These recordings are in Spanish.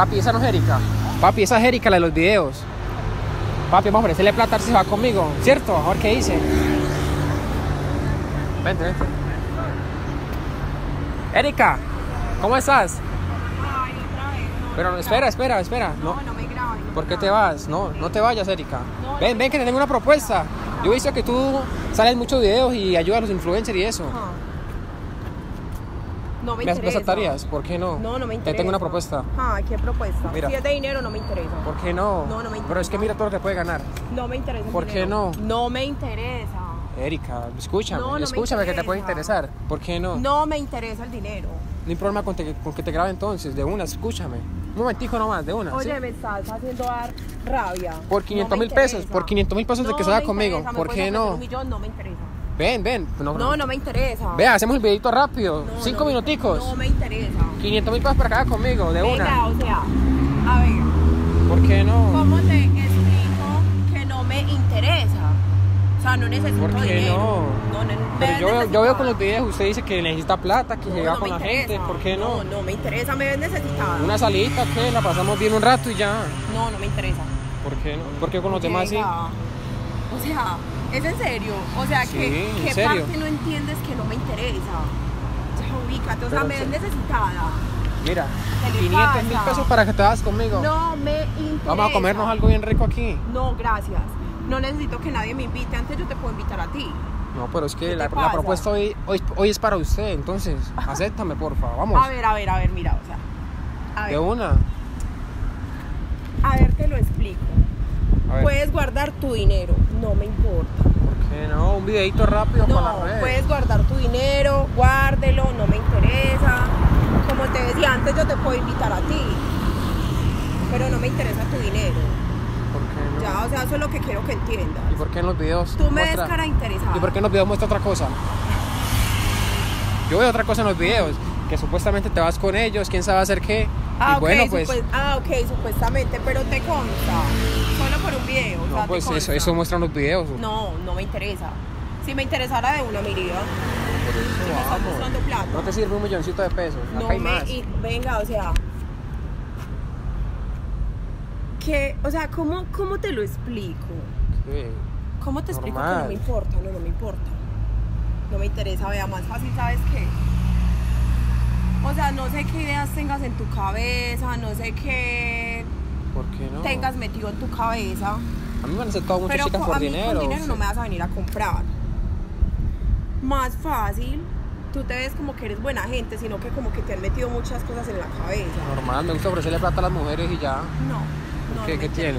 Papi, esa no es Erika. Papi, esa es Erika, la de los videos. Papi, vamos a ofrecerle plata a ver si va conmigo. ¿Cierto? A ver qué dice. Vente, vente. Erika, ¿cómo estás? Ay, otra vez. No, Pero no, espera, espera, espera. No, no, no me grabes. ¿Por qué te vas? No, no te vayas, Erika. Ven, ven que te tengo una propuesta. Yo he visto que tú sales en muchos videos y ayudas a los influencers y eso. No me ¿Me, interesa. me aceptarías? ¿Por qué no? No, no me Te interesa. tengo una propuesta. Ay, ¿qué propuesta? Mira. Si es de dinero, no me interesa. ¿Por qué no? No, no me Pero es que interesa. mira todo lo que puede ganar. No me interesa. ¿Por qué no? No me interesa. Erika, escúchame, No, no me escúchame que te puede interesa. interesar. ¿Por qué no? No, No me interesa el dinero. hay problema con, te- con que te grabe entonces, de una, escúchame. Un momentico nomás, de una. Oye, ¿sí? me estás haciendo dar rabia. Por 500 mil pesos, por 500 mil pesos de que No me conmigo. interesa, ¿Por qué no? Un millón, no me interesa. Ven, ven. No, No, no me interesa. Vea, hacemos el videito rápido. No, Cinco no minuticos. No me interesa. 500 mil pesos para cada conmigo, de Venga, una. o sea, a ver, ¿Por qué no? ¿cómo te explico que no me interesa? O sea, no necesito ¿Por qué dinero. no? No, no, Pero me yo, veo con los videos, usted dice que necesita plata, que No, se va no con la interesa. gente. ¿Por qué no? No, no me interesa, me ves necesitada. Una salita, ¿qué? La pasamos bien un rato y ya. No, no me interesa. ¿Por qué no? ¿Por qué con los demás sí? O sea, ¿es en serio? O sea, Sí, ¿qué, en qué serio. parte no entiendes que no me interesa? Ya ubícate, o sea, Pero me ves necesitada. Mira, ¿Qué le 500 mil pesos para que te vas conmigo. No me interesa. Vamos a comernos algo bien rico aquí. No, gracias. No necesito que nadie me invite. Antes yo te puedo invitar a ti. No, pero es ¿Qué que la, propuesta hoy, hoy, hoy es para usted, entonces, acéptame, por favor. Vamos. A ver, a ver, a ver, mira, o sea. A De una. a ver, te lo explico. Puedes guardar tu dinero, no me importa. ¿Por qué no? Un videito rápido para No, las redes. puedes guardar tu dinero, guárdelo, no me interesa. Como te decía antes, yo te puedo invitar a ti. Pero no me interesa tu dinero. ¿Por qué no? Ya, o sea, eso es lo que quiero que entiendas. ¿Y por qué en los videos Tú me ves muestra- cara interesada. ¿Y por qué en los videos muestra otra cosa? Yo veo otra cosa en los videos, que supuestamente te vas con ellos, quién sabe hacer qué. Ah, y bueno, pues, ah, ok, supuestamente, pero te consta. Solo por un video. o sea, no, pues eso, eso muestran los videos. No, no me interesa. Si me interesara de una, me iría. Si me plata. No te sirve un milloncito de pesos, No acá hay me. más. y- venga, o sea. Que, o sea, ¿cómo, ¿cómo te lo explico? ¿Qué? ¿Cómo te explico que no me importa? No, no me importa. No me interesa, vea, más fácil, ¿sabes qué? O sea, no sé qué ideas tengas en tu cabeza, no sé qué ¿Por qué no? tengas metido en tu cabeza. A mí me han aceptado muchas Pero chicas por a mí dinero. con dinero no me vas a venir a comprar. Más fácil, tú te ves como que eres buena gente, sino que como que te han metido muchas cosas en la cabeza. Normal, me gusta ofrecerle plata a las mujeres y ya. No, no. ¿Qué- no qué interesa. tiene?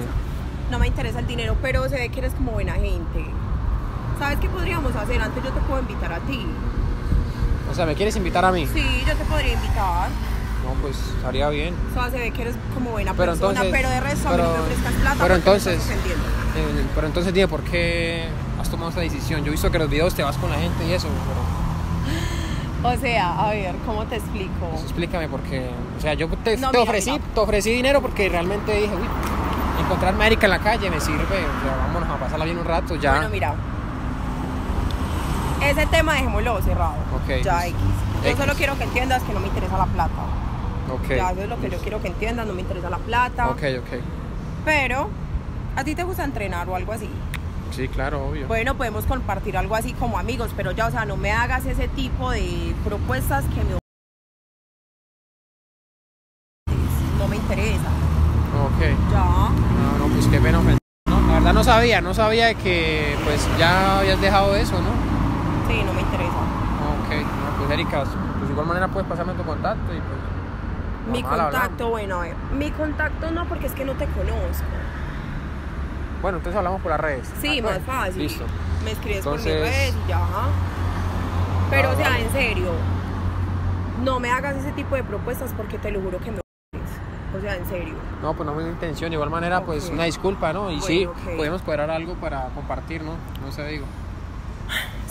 No me interesa el dinero, pero se ve que eres como buena gente. ¿Sabes qué podríamos hacer? Antes yo te puedo invitar a ti. O sea, ¿me quieres invitar a mí? Sí, yo te podría invitar. No, pues estaría bien. O sea, se ve que eres como buena Pero persona, entonces- pero de resto a mí no pero- me ofrezcas plata. pero me entonces- ofendiendo. Eh, pero entonces dime, ¿por qué has tomado esta decisión? Yo he visto que en los videos te vas con la gente y eso, pero O sea, a ver, ¿cómo te explico? pues, explícame porque, o sea, yo te, No, te mira, ofrecí, mira. te ofrecí dinero porque realmente dije, uy, encontrarme a Erika en la calle me sirve, o sea, vámonos a pasarla bien un rato, ya. Bueno, mira. Ese tema dejémoslo cerrado. Ok. Ya X. Yo X. solo quiero que entiendas que no me interesa la plata. ok. Ya, eso es lo que yo quiero que entiendas, no me interesa la plata. Ok, ok. Pero, ¿a ti te gusta entrenar o algo así? Sí, claro, obvio. Bueno, podemos compartir algo así como amigos, pero ya, o sea, no me hagas ese tipo de propuestas que me... No me interesa. Ok. Ya. No, no, pues qué pena. No, la verdad no sabía, no sabía que pues ya habías dejado eso, ¿no? Sí, no me interesa. Ok, no, pues Erika, pues de igual manera puedes pasarme tu contacto y pues... Mi contacto, bueno, a ver. Mi contacto no, porque es que no te conozco. Bueno, entonces hablamos por las redes. Sí, Ah, más fácil. Listo. Me escribes por mis Entonces- redes y ya. Pero, Ah, o sea, vale. en serio, no me hagas ese tipo de propuestas porque te lo juro que ofendes. O sea, en serio. No, pues no mi intención. De igual manera, pues una disculpa, ¿no? Y sí, Bueno, ok. podemos cuadrar algo para compartir, ¿no? No sé, digo.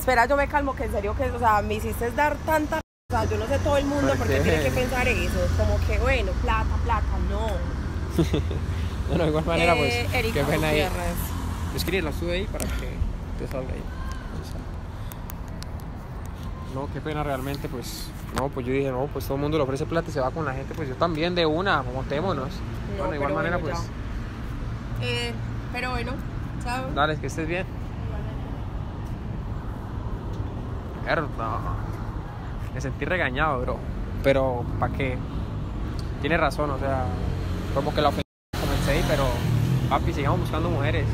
Espera, yo me calmo, que en serio que, o sea, me hiciste dar tanta... O sea, yo no sé todo el mundo ¿Por porque tiene que pensar eso. Como que, bueno, plata, plata, no. Bueno, de igual manera, Eh, pues, Erika qué pena ahí. Escríbela, sube ahí para que te salga ahí. No, qué pena realmente, pues, no, pues yo dije, no, pues todo el mundo le ofrece plata y se va con la gente, pues yo también de una, montémonos. No, bueno, de igual manera, bueno, pues. Eh, pero bueno, chao. dale, que estés bien. Mierda. Me sentí regañado, bro. Pero, ¿para qué? Tiene razón, o sea, como que la ofendí, comencé, pero, papi, sigamos buscando mujeres.